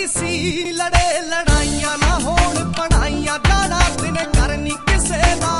ਵੱਖਰੀ ਸੀ। ਲੜੇ ਲੜਾਈਆਂ ਨਾ ਹੋਣ ਪੜਾਈਆਂ ਜਾਣਾ ਦਿਨ ਕਰਨੀ ਕਿਸੇ ਦਾ।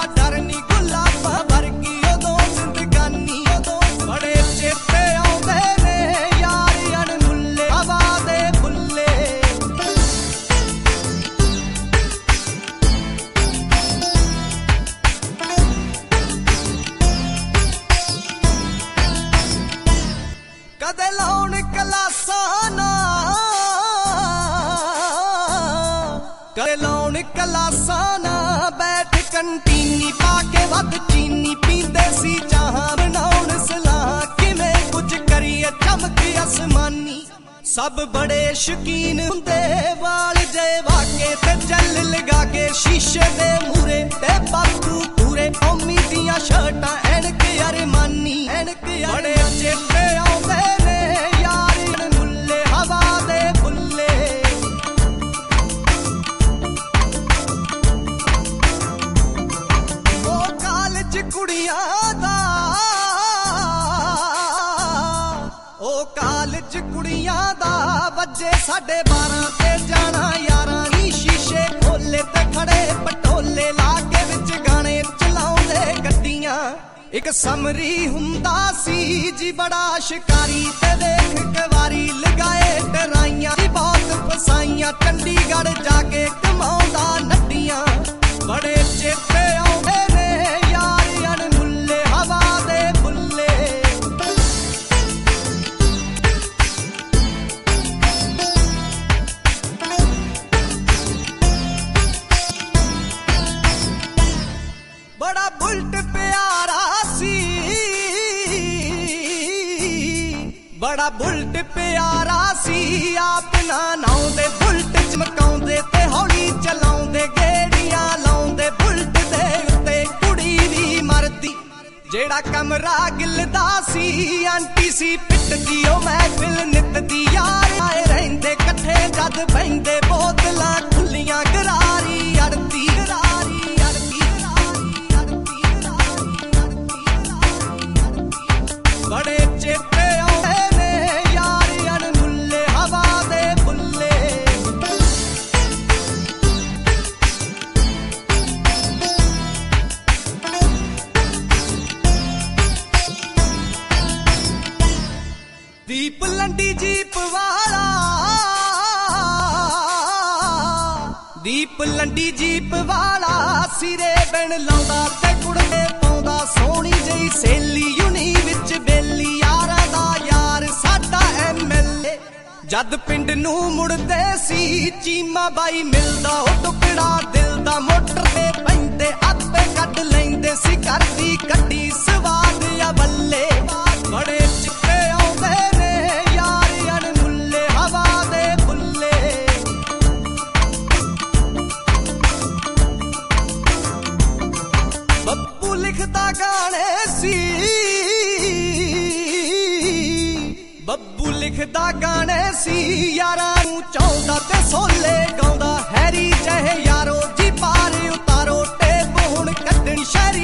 ਕਦੇ ਲਾਉਣ ਕਲਾਸਾਂ ਨਾ ਬੈਠ ਕੰਟੀਨੀ ਪਾ ਕੇ ਵੱਧ ਚੀਨੀ ਪੀਂਦੇ ਸੀ, ਚਾਹਾਂ ਬਣਾਉਣ ਸਲਾਹ। ਕਿਵੇਂ ਕੁਝ ਕਰੀਏ, ਚਮਕ ਅਸਮਾਨੀ। ਸਭ ਬੜੇ ਸ਼ਕੀਨ ਹੁੰਦੇ, ਵਾਲ ਜੇ ਵਾਕੇ ਤੇ ਜਲ ਲਗਾ ਕੇ ਸ਼ੀਸ਼ੇ ਦੇ ਮੂਰੇ ਤੇ ਦਾ ਉਹ ਕਾਲਜ ਕੁੜੀਆਂ ਦਾ ਵੱਜੇ ਸਾਡੇ 12 ਤੇ ਜਾਣਾ, ਯਾਰਾਂ ਨੀ ਸ਼ੀਸ਼ੇ ਖੋਲੇ ਤੇ ਖੜੇ ਪਟੋਲੇ ਲਾ ਕੇ ਵਿੱਚ ਗਾਣੇ ਚਲਾਉਂਦੇ ਗੱਡੀਆਂ। ਇੱਕ ਸਮਰੀ ਹੁੰਦਾ ਸੀ ਜੀ, ਬੜਾ ਸ਼ਿਕਾਰੀ ਤੇ ਦੇਖ ਕਵਾਰੀ ਲਗਾਏ ਟਰਾਈਆਂ ਦੀ ਬਹੁਤ ਫਸਾਈਆਂ, ਚੰਡੀਗੜ੍ਹ ਜਾ ਕੇ ਕਮਾਉਂਦਾ ਨੱਡੀਆਂ ਬੁਲਟ ਪਿਆਰਾ ਸੀ। ਬੜਾ ਬੁਲਟ ਪਿਆਰਾ ਸੀ। ਆਪਣਾ ਨਾ ਨਾਉਂਦੇ, ਬੁਲਟ ਚਮਕਾਉਂਦੇ ਤੇ ਹੌਲੀ ਚਲਾਉਂਦੇ, ਗੇੜੀਆਂ ਲਾਉਂਦੇ, ਬੁਲਟ ਦੇ ਉੱਤੇ ਕੁੜੀ ਵੀ ਮਰਦੀ। ਜਿਹੜਾ ਕਮਰਾ ਗਿਲਦਾ ਸੀ, ਆਂਟੀ ਸੀ ਪਿੱਟਦੀ, ਉਹ ਮਹਿਫਿਲ ਨਿੱਤ ਦੀ ਯਾਰ ਆਏ ਰਹਿੰਦੇ, ਇਕੱਠੇ ਜਦ ਬੈਂਦੇ ਬੋਤਲਾਂ ਖੁੱਲੀਆਂ ਕਰਾ ਦੀਪ ਲੰਡੀ ਜੀਪ ਵਾਲਾ ਸਿਰੇ ਬਣ ਲਾਉਂਦਾ ਤੇ ਕੁੜਤੇ ਪਾਉਂਦਾ, ਸੋਹਣੀ ਜਈ ਸੇਲੀ ਯੂਨੀ ਵਿੱਚ ਬੇਲੀ, ਯਾਰਾਂ ਦਾ ਯਾਰ ਸਾਡਾ ਐਮਐਲਏ ਜਦ ਪਿੰਡ ਨੂੰ ਮੁੜਦੇ ਸੀ, ਚੀਮਾ ਬਾਈ ਮਿਲਦਾ, ਉਹ ਟੁਕੜਾ ਦਿਲ ਦਾ ਮੋਟਰ ਤੇ ਪੈਂਦੇ, ਆਪੇ ਕੱਢ ਲੈਂਦੇ ਸੀ ਕਰਦੀ ਕੱਢੀ ਸਵਾਦ ਲਿਖਦਾ ਗਾਣੇ ਸੀ, ਯਾਰਾਂ ਨੂੰ ਚਾਹੁੰਦਾ ਤੇ ਸੋਲੇ ਗਾਉਂਦਾ। ਹੈਰੀ ਜਹ ਯਾਰੋ ਜੀ, ਪਾਰ ਉਤਾਰੋ ਟੇਪ, ਹੁਣ ਕੱਢਣੀ ਸ਼ੈਰੀ